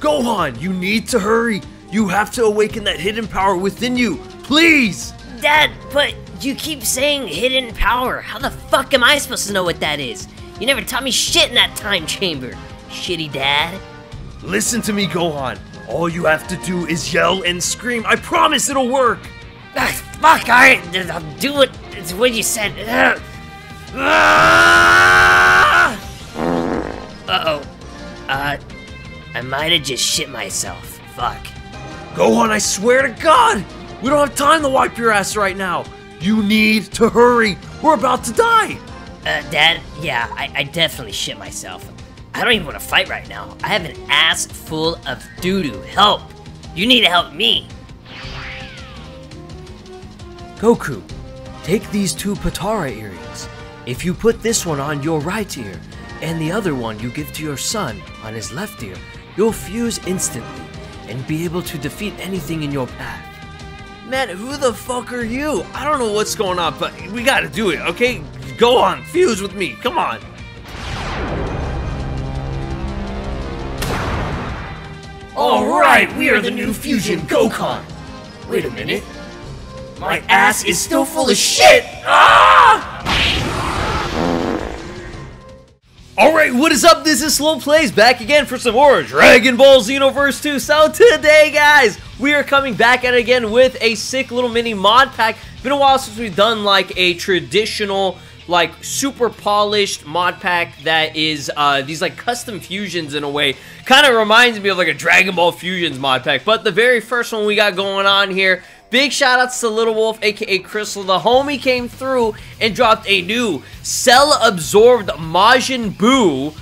Gohan, you need to hurry. You have to awaken that hidden power within you. Please! Dad, but you keep saying hidden power. How the fuck am I supposed to know what that is? You never taught me shit in that time chamber. Shitty dad. Listen to me, Gohan. All you have to do is yell and scream. I promise it'll work. Ah, fuck, alright, I'll do it. It's what you said. Ah! Uh-oh. Uh, I might have just shit myself. Fuck. Gohan, I swear to God, we don't have time to wipe your ass right now. You need to hurry. We're about to die. Uh, Dad, yeah, I, I definitely shit myself. I don't even want to fight right now. I have an ass full of doo-doo. Help! You need to help me. Goku, take these two Potara earrings. If you put this one on your right ear, and the other one you give to your son on his left ear, you'll fuse instantly and be able to defeat anything in your path. Man, who the fuck are you? I don't know what's going on, but we gotta do it, okay? Go on, fuse with me. Come on. Alright, we are the new Fusion Gokhan! Wait a minute. My ass is still full of shit! Ah! Alright, what is up? This is SLOplays back again for some more Dragon Ball Xenoverse 2. So today, guys, we are coming back at it again with a sick little mini mod pack. Been a while since we've done like a traditional like super polished mod pack that is uh, these like custom fusions in a way. Kind of reminds me of like a Dragon Ball Fusions mod pack. But the very first one we got going on here, big shout outs to Little Wolf, aka Crystal. The homie came through and dropped a new cell absorbed Majin Buu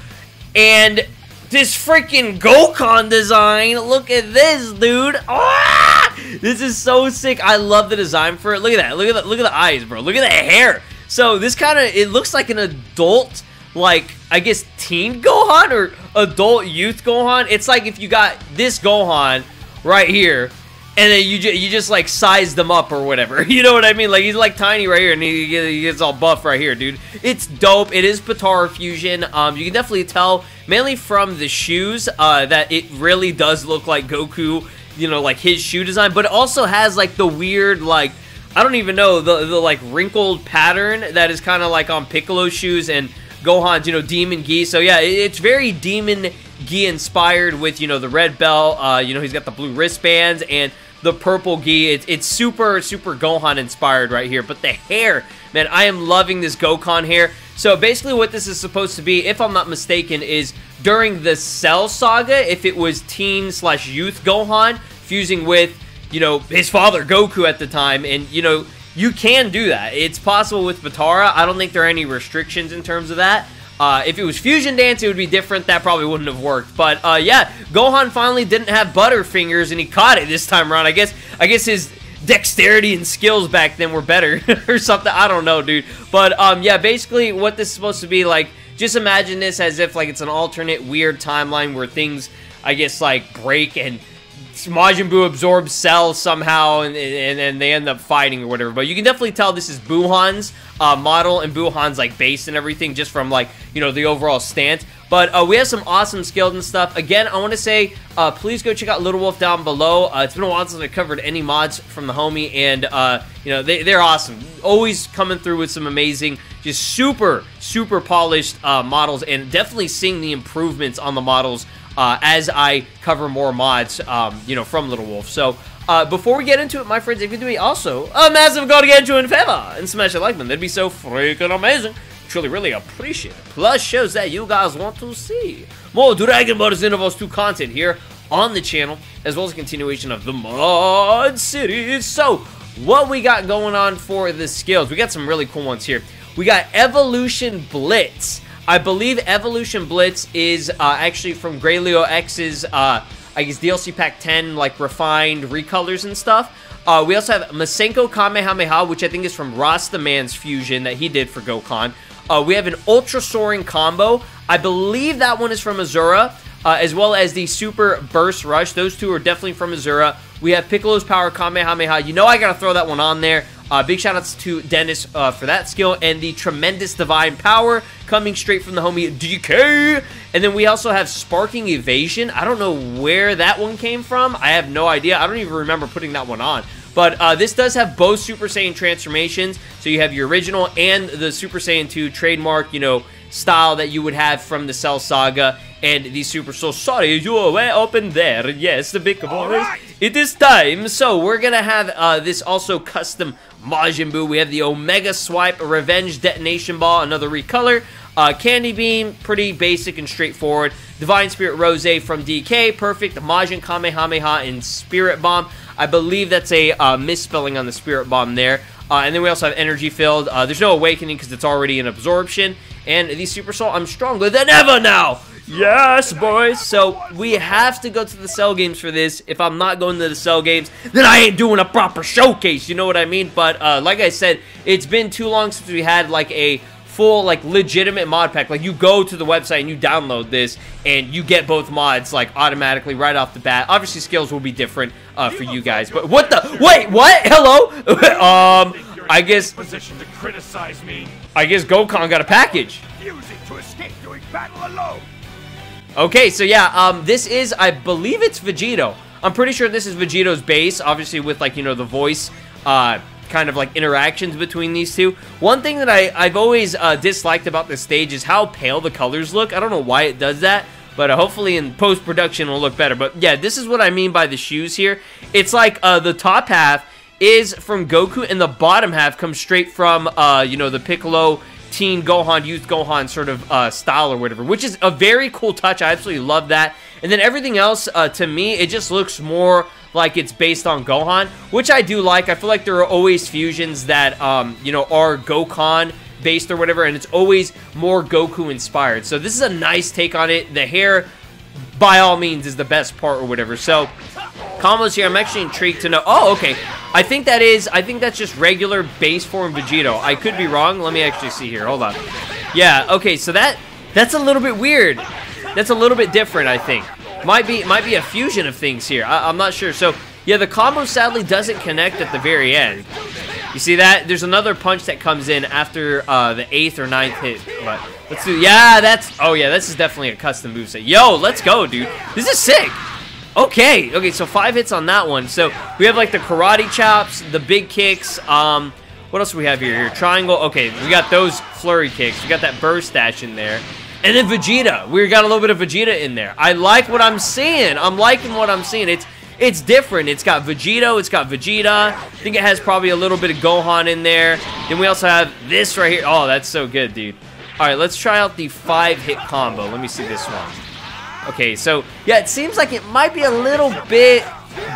and this freaking Gokhan design. Look at this, dude. Ah! This is so sick. I love the design for it. Look at that. Look at that. Look at the eyes, bro. Look at the hair. So this kind of it looks like an adult, like I guess teen Gohan or adult youth Gohan. It's like if you got this Gohan right here, and then you ju you just like size them up or whatever. You know what I mean? Like he's like tiny right here, and he, he gets all buff right here, dude. It's dope. It is Potara fusion. Um, you can definitely tell mainly from the shoes uh, that it really does look like Goku. You know, like his shoe design, but it also has like the weird like I don't even know the the like wrinkled pattern that is kind of like on Piccolo shoes and Gohan's, you know, Demon Gi. So yeah, it's very Demon Gi inspired with you know the red belt. Uh, you know, he's got the blue wristbands and the purple gi. It's, it's super super Gohan inspired right here. But the hair, man, I am loving this Gokhan hair. So basically, what this is supposed to be, if I'm not mistaken, is during the Cell Saga, if it was teen slash youth Gohan fusing with you know, his father, Goku, at the time. And, you know, you can do that. It's possible with Potara. I don't think there are any restrictions in terms of that. Uh, if it was Fusion Dance, it would be different. That probably wouldn't have worked. But uh, yeah, Gohan finally didn't have Butterfingers, and he caught it this time around. I guess I guess his dexterity and skills back then were better or something. I don't know, dude. But um, yeah, basically what this is supposed to be like. Just imagine this as if like it's an alternate weird timeline where things, I guess, like break and Majin Buu absorbs Cell somehow, and, and, and, they end up fighting or whatever. But you can definitely tell this is Buhan's uh, model and Buhan's like base and everything, just from like you know the overall stance. But uh, we have some awesome skills and stuff. Again, I want to say, uh, please go check out Little Wolf down below. Uh, it's been a while since I covered any mods from the homie, and uh, you know they, they're awesome. Always coming through with some amazing, just super super polished uh, models, and definitely seeing the improvements on the models uh, as I cover more mods, um, you know, from Little Wolf. So, uh, before we get into it, my friends, if you do me also a massive gargantuan favor and smash a like button, that'd be so freaking amazing. Truly, really appreciate it. Plus, shows that you guys want to see more Dragon Ball Xenoverse 2 content here on the channel, as well as a continuation of the mod series. So, what we got going on for the skills? We got some really cool ones here. We got Evolution Blitz. I believe Evolution Blitz is uh, actually from GreyLeoX's, uh, I guess, DLC Pack 10, like, refined recolors and stuff. Uh, we also have Masenko Kamehameha, which I think is from Rastaman's fusion that he did for Gokhan. Uh, we have an Ultra Soaring combo. I believe that one is from Azura, uh, as well as the Super Burst Rush. Those two are definitely from Azura. We have Piccolo's Power Kamehameha. You know I gotta throw that one on there. Uh, big shout outs to Dennis uh, for that skill and the tremendous divine power coming straight from the homie DK. And then we also have sparking evasion. I don't know where that one came from. I have no idea. I don't even remember putting that one on. But uh, this does have both Super Saiyan transformations. So you have your original and the Super Saiyan 2 trademark, you know, style that you would have from the Cell Saga and the Super Soul. Sorry, you way open there. Yes, the big boys. Right. It is time. So we're gonna have uh, this also custom Majin Buu. We have the Omega Swipe Revenge Detonation Ball, another recolor. Uh, Candy Beam, pretty basic and straightforward. Divine Spirit Rose from DK, perfect. Majin Kamehameha and Spirit Bomb. I believe that's a uh, misspelling on the Spirit Bomb there. Uh, and then we also have Energy Filled. Uh, there's no Awakening because it's already an Absorption. And the Super Soul, I'm stronger than ever now! Yes, boys! So, we have to go to the Cell Games for this. If I'm not going to the Cell Games, then I ain't doing a proper showcase, you know what I mean? But, uh, like I said, it's been too long since we had, like, a full, like, legitimate mod pack. Like, you go to the website and you download this, and you get both mods, like, automatically right off the bat. Obviously, skills will be different uh, for you guys. But what the? Wait, what? Hello? um, I guess... Position to criticize me. I guess Gokhan got a package. Using to escape doing battle alone. Okay, so yeah, um, this is, I believe it's Vegito. I'm pretty sure this is Vegito's base, obviously with, like, you know, the voice, uh, kind of like interactions between these two. One thing that I, I've always uh, disliked about this stage is how pale the colors look. I don't know why it does that, but uh, hopefully in post-production it'll look better. But yeah, this is what I mean by the shoes here. It's like uh, the top half is from Goku, and the bottom half comes straight from, uh, you know, the Piccolo teen Gohan, youth Gohan sort of uh, style or whatever, which is a very cool touch. I absolutely love that. And then everything else, uh, to me, it just looks more like it's based on Gohan, which I do like. I feel like there are always fusions that, um, you know, are Gokhan based or whatever, and it's always more Goku inspired. So this is a nice take on it. The hair, by all means, is the best part or whatever. So combos here, I'm actually intrigued to know. Oh, okay. I think that is, I think that's just regular base form Vegito. I could be wrong. Let me actually see here. Hold on. Yeah, okay, so that, that's a little bit weird. That's a little bit different, I think. Might be might be a fusion of things here. I, am not sure. So, yeah, the combo sadly doesn't connect at the very end. You see that? There's another punch that comes in after uh, the eighth or ninth hit. But let's do. Yeah, that's. Oh yeah, this is definitely a custom moveset. Yo, let's go, dude. This is sick. Okay, okay. So five hits on that one. So we have like the karate chops, the big kicks. Um, what else do we have here? Here, triangle. Okay, we got those flurry kicks. We got that burst dash in there. And then Vegeta. We got a little bit of Vegeta in there. I like what I'm seeing. I'm liking what I'm seeing. It's it's different. It's got Vegito. It's got Vegeta. I think it has probably a little bit of Gohan in there. Then we also have this right here. Oh, that's so good, dude. All right, let's try out the five-hit combo. Let me see this one. Okay, so, yeah, it seems like it might be a little bit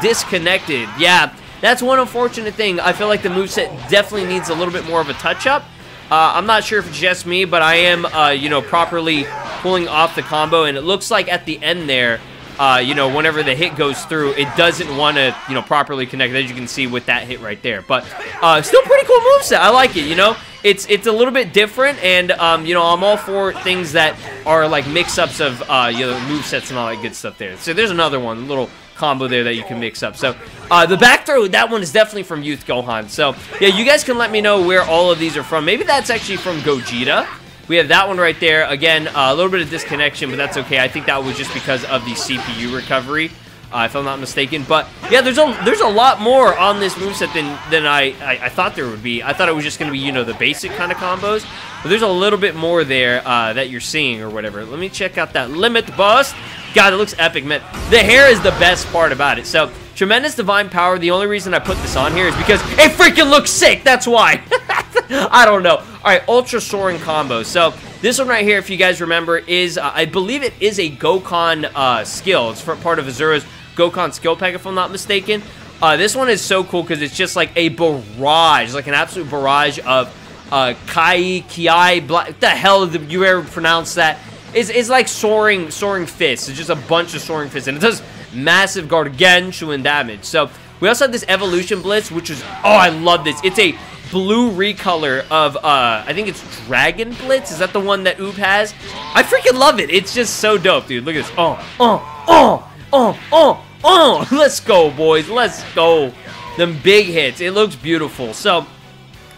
disconnected. Yeah, that's one unfortunate thing. I feel like the moveset definitely needs a little bit more of a touch-up. Uh, I'm not sure if it's just me, but I am, uh, you know, properly pulling off the combo, and it looks like at the end there, uh, you know, whenever the hit goes through, it doesn't want to, you know, properly connect, as you can see with that hit right there. But uh, still pretty cool moveset. I like it, you know? It's it's a little bit different, and, um, you know, I'm all for things that are like mix-ups of, uh, you know, movesets and all that good stuff there. So there's another one, a little combo there that you can mix up. So uh, the back throw, that one is definitely from Youth Gohan. So yeah, you guys can let me know where all of these are from. Maybe that's actually from Gogeta. We have that one right there. Again, uh, a little bit of disconnection, but that's okay. I think that was just because of the CPU recovery. Uh, if I'm not mistaken. But yeah, there's a there's a lot more on this moveset than than I, I, I thought there would be. I thought it was just gonna be you know the basic kind of combos, but there's a little bit more there uh, that you're seeing or whatever. Let me check out that limit bust. God, it looks epic, man. The hair is the best part about it. So tremendous divine power. The only reason I put this on here is because it freaking looks sick. That's why. I don't know. All right, ultra soaring combo. So this one right here, if you guys remember, is uh, I believe it is a Gokhan uh, skill. It's part of Azura's Gokhan skill pack, if I'm not mistaken. Uh, this one is so cool because it's just like a barrage, like an absolute barrage of uh, Kai, Kiai, Black. the hell did you ever pronounce that? It's, it's like soaring, soaring fists. It's just a bunch of soaring fists, and it does massive gargantuan damage. So we also have this evolution blitz, which is oh, I love this. It's a blue recolor of uh, I think it's Dragon Blitz. Is that the one that Oob has? I freaking love it. It's just so dope, dude. Look at this. Oh, oh, oh, oh, oh. Oh, let's go, boys. Let's go. Them big hits. It looks beautiful. So,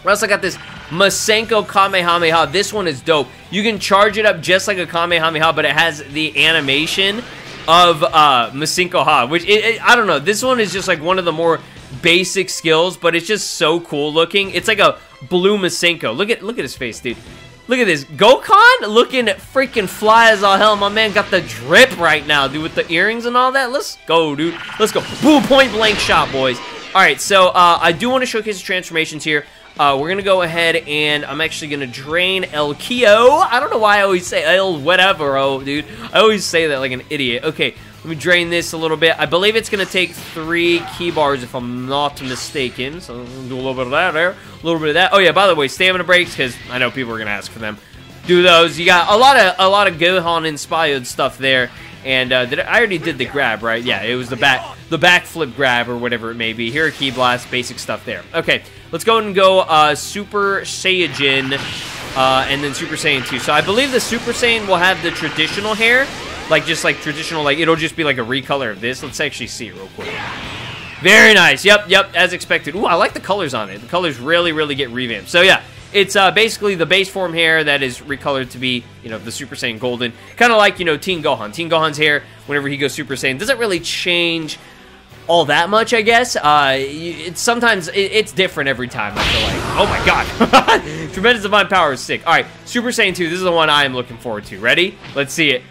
We also got this Masenko Kamehameha. This one is dope. You can charge it up just like a Kamehameha, but it has the animation of uh, Masenko Ha, which, it, it, I don't know. This one is just like one of the more basic skills, but it's just so cool looking. It's like a blue Masenko. Look at look at his face, dude. Look at this. Gokhan looking freaking fly as all hell. My man got the drip right now, dude, with the earrings and all that. Let's go, dude. Let's go. Boom, point blank shot, boys. All right, so uh, I do want to showcase the transformations here. Uh, we're going to go ahead and I'm actually going to drain El Kio. I don't know why I always say El whatever, oh, dude. I always say that like an idiot. Okay, let me drain this a little bit. I believe it's going to take three Ki bars if I'm not mistaken. So do a little bit of that there, a little bit of that. Oh yeah, by the way, stamina breaks because I know people are going to ask for them. Do those. You got a lot of a lot of Gohan inspired stuff there. And uh, I, I already did the grab, right? Yeah, it was the back the backflip grab or whatever it may be. Here, Ki Blast, basic stuff there. Okay, let's go and go uh, Super Saiyan uh, and then Super Saiyan 2. So I believe the Super Saiyan will have the traditional hair, like just like traditional, like it'll just be like a recolor of this. Let's actually see it real quick. Very nice. Yep, yep, as expected. Ooh, I like the colors on it. The colors really, really get revamped. So yeah, it's uh, basically the base form hair that is recolored to be, you know, the Super Saiyan Golden. Kind of like, you know, Teen Gohan. Teen Gohan's hair, whenever he goes Super Saiyan, doesn't really change all that much, I guess. Uh, it's sometimes it, it's different every time. I feel like. Oh my god, tremendous divine power is sick. All right, Super Saiyan 2. This is the one I am looking forward to. Ready? Let's see it.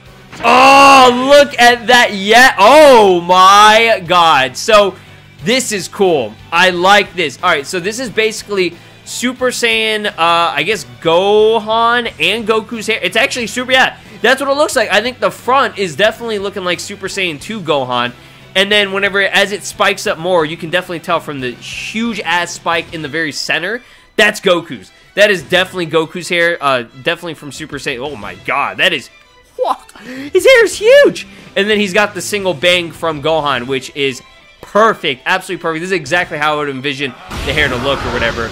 Oh, look at that! Yeah. Oh my god. So this is cool. I like this. All right, so this is basically Super Saiyan, uh, I guess Gohan and Goku's hair. It's actually super, yeah, that's what it looks like. I think the front is definitely looking like Super Saiyan 2 Gohan. And then whenever, as it spikes up more, you can definitely tell from the huge ass spike in the very center, that's Goku's. That is definitely Goku's hair, uh, definitely from Super Saiyan. Oh my god, that is, his hair is huge. And then he's got the single bang from Gohan, which is perfect, absolutely perfect. This is exactly how I would envision the hair to look or whatever.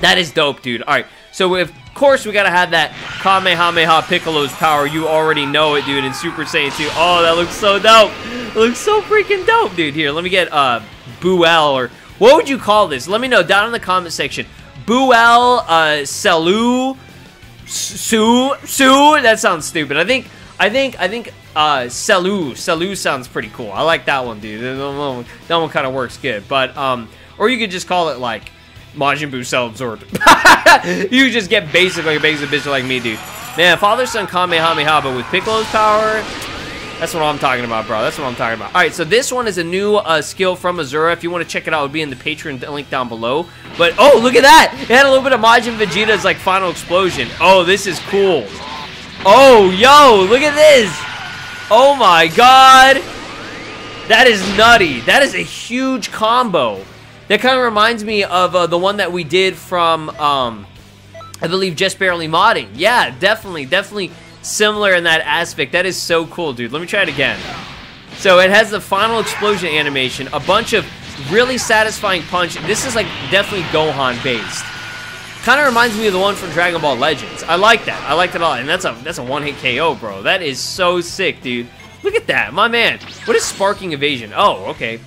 That is dope, dude. All right, so of course we gotta have that Kamehameha Piccolo's power. You already know it, dude, in Super Saiyan 2. Oh, that looks so dope. It looks so freaking dope, dude. Here, let me get uh, Buell, or what would you call this? Let me know down in the comment section. Buell, uh, Selu, Sue, Sue. That sounds stupid. I think, I think, I think, uh, Selu, Selu sounds pretty cool. I like that one, dude. That one, that one kind of works good. But, um, or you could just call it like Majin Buu Cell Absorbed. you just get basically a basic bitch like me, dude. Man, Father Son Kamehameha, but with Piccolo's power, that's what I'm talking about, bro. That's what I'm talking about. All right, so this one is a new uh, skill from Azura. If you want to check it out, it'll be in the Patreon link down below. But, oh, look at that. It had a little bit of Majin Vegeta's, like, final explosion. Oh, this is cool. Oh, yo, look at this. Oh, my God. That is nutty. That is a huge combo. That kind of reminds me of uh, the one that we did from, um, I believe, Just Barely Modding. Yeah, definitely, definitely similar in that aspect. That is so cool, dude. Let me try it again. So it has the final explosion animation, a bunch of really satisfying punch. This is like definitely Gohan based. Kind of reminds me of the one from Dragon Ball Legends. I like that. I like that a lot. And that's a that's a one hit KO, bro. That is so sick, dude. Look at that, my man. What is sparking evasion? Oh, okay.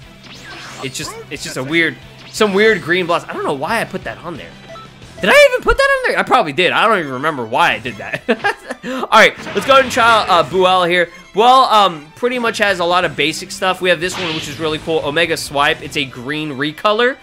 It's just it's just a weird some weird green blast. I don't know why I put that on there. Did I even put that on there? I probably did. I don't even remember why I did that. All right, let's go ahead and try uh, Buell here. Buell um, pretty much has a lot of basic stuff. We have this one, which is really cool. Omega Swipe. It's a green recolor.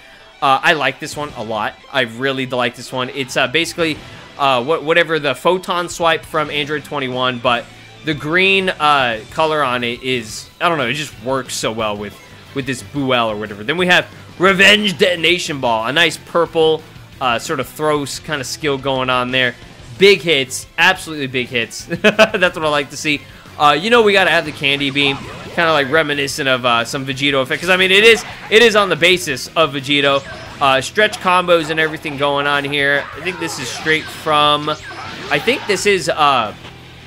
Uh, I like this one a lot. I really like this one. It's uh, basically uh, what, whatever the Photon Swipe from Android 21, but the green uh, color on it is, I don't know, it just works so well with, with this Buell or whatever. Then we have Revenge Detonation Ball, a nice purple uh, sort of throws kind of skill going on there. Big hits, absolutely big hits. That's what I like to see. Uh, you know we got to have the candy beam, kind of like reminiscent of uh, some Vegito effect. Because I mean, it is it is on the basis of Vegito. Uh, stretch combos and everything going on here. I think this is straight from. I think this is uh,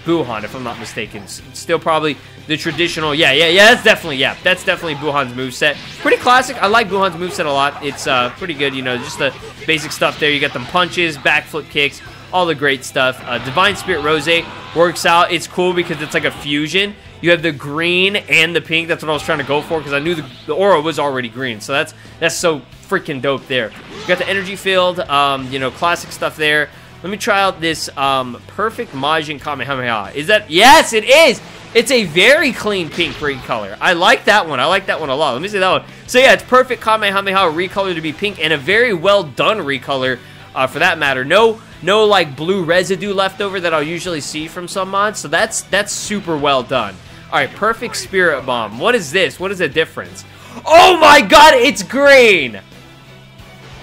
Buhan, if I'm not mistaken. Still probably the traditional. Yeah, yeah, yeah. That's definitely yeah. That's definitely Buhan's moveset. Pretty classic. I like Buhan's moveset a lot. It's uh, pretty good. You know, just the basic stuff there. You got them punches, backflip kicks, all the great stuff. Uh, Divine Spirit Rose works out. It's cool because it's like a fusion. You have the green and the pink. That's what I was trying to go for because I knew the, the aura was already green. So that's that's so freaking dope there. You got the energy field, um, you know, classic stuff there. Let me try out this um, perfect Majin Kamehameha. Is that? Yes, it is. It's a very clean pink recolor. I like that one. I like that one a lot. Let me see that one. So yeah, it's perfect Kamehameha recolor to be pink and a very well done recolor uh, for that matter. No, no like blue residue left over that I'll usually see from some mods. So that's that's super well done. All right, perfect Spirit Bomb. What is this? What is the difference? Oh my god, it's green!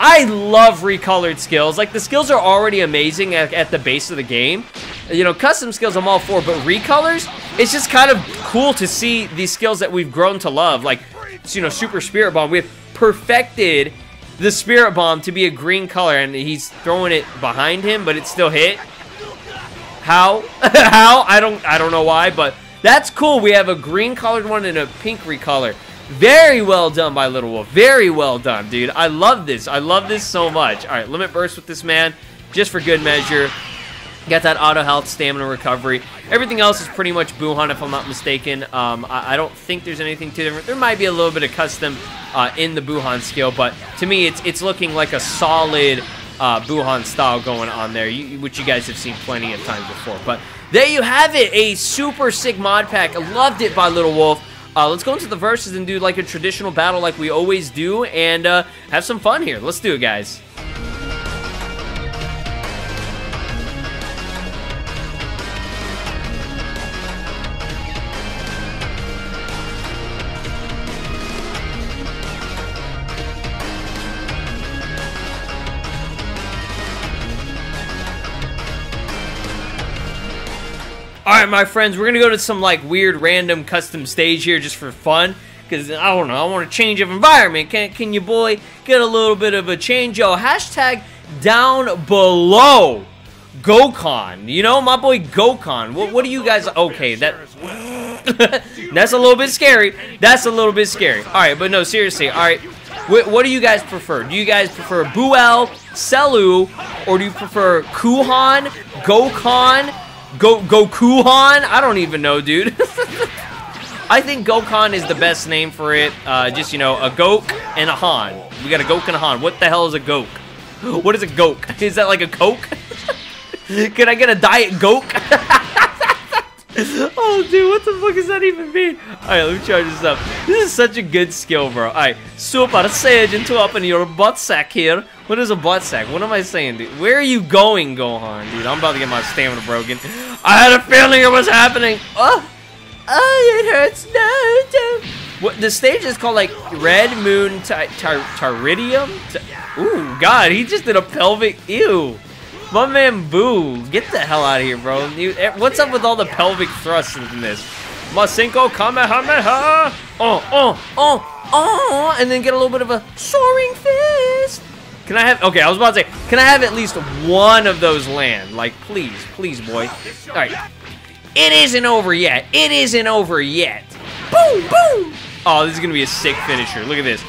I love recolored skills. Like, the skills are already amazing at, at, the base of the game. You know, custom skills I'm all for, but recolors, it's just kind of cool to see these skills that we've grown to love. Like, you know, Super Spirit Bomb. We've perfected the Spirit Bomb to be a green color, and he's throwing it behind him, but it still hit. How? How? I don't I don't know why, but that's cool. We have a green colored one and a pink recolor. Very well done by Little Wolf. Very well done, dude. I love this. I love this so much. All right, Limit Burst with this man, just for good measure. Got that auto health, stamina recovery. Everything else is pretty much Buhan, if I'm not mistaken. Um, I, I, don't think there's anything too different. There might be a little bit of custom uh, in the Buhan skill, but to me, it's it's looking like a solid uh, Buuhan style going on there, you, which you guys have seen plenty of times before. But there you have it, a super sick mod pack. Loved it by Little Wolf. Uh, let's go into the verses and do like a traditional battle like we always do and uh, have some fun here. Let's do it, guys. Alright, my friends, we're to go to some, like, weird, random custom stage here just for fun. Because, I don't know, I want a change of environment. Can, can you, boy, get a little bit of a change? Yo, hashtag down below Gokhan. You know, my boy Gokhan. What, what do you guys... Okay, that... That's a little bit scary. That's a little bit scary. Alright, but no, seriously. Alright, what, what do you guys prefer? Do you guys prefer Buell, Selu, or do you prefer Kuhan, Gokhan, Go Gokuhan? I don't even know, dude. I think Gokhan is the best name for it. Uh, just, you know, a Gok and a Han. We got a Gok and a Han. What the hell is a Gok? What is a Gok? Is that like a Coke? Can I get a Diet Gok? oh, dude, what the fuck does that even mean? Alright, let me charge this up. This is such a good skill, bro. Alright, Super Saiyan to up in your butt sack here. What is a butt sack? What am I saying, dude? Where are you going, Gohan, dude? I'm about to get my stamina broken. I had a feeling it was happening. Oh, oh it hurts. No, What, the stage is called, like, Red Moon Tyridium? Ooh, God, he just did a pelvic... Ew. My man Buu, get the hell out of here, bro. Eh, what's up with all the pelvic thrusts in this? Masenko Kamehameha! Oh, oh, oh, oh! And then get a little bit of a soaring fist! Can I have, okay, I was about to say, can I have at least one of those land? Like, please, please, boy. All right. It isn't over yet. It isn't over yet. Boom, boom. Oh, this is going to be a sick finisher. Look at this.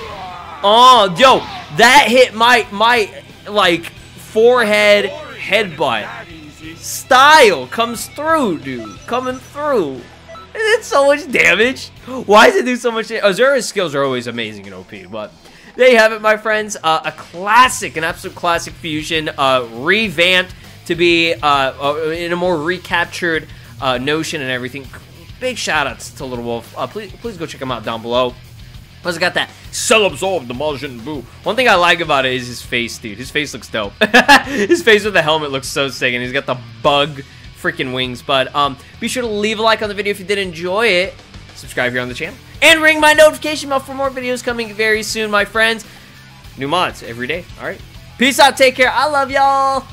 Oh, yo, that hit my, my, like, forehead headbutt. Style comes through, dude. Coming through. It's so much damage. Why does it do so much damage? Azura's skills are always amazing in OP, but there you have it, my friends. Uh, a classic, an absolute classic fusion, uh, revamped to be uh, uh in a more recaptured uh, notion and everything. Big shout outs to Little Wolf. Uh, please, please go check him out down below. Plus, I got that cell absorbed the Majin Buu. One thing I like about it is his face, dude. His face looks dope. his face with the helmet looks so sick, and he's got the bug freaking wings. But um, be sure to leave a like on the video if you did enjoy it. Subscribe here on the channel and ring my notification bell for more videos coming very soon, my friends. New mods every day. All right. Peace out. Take care. I love y'all.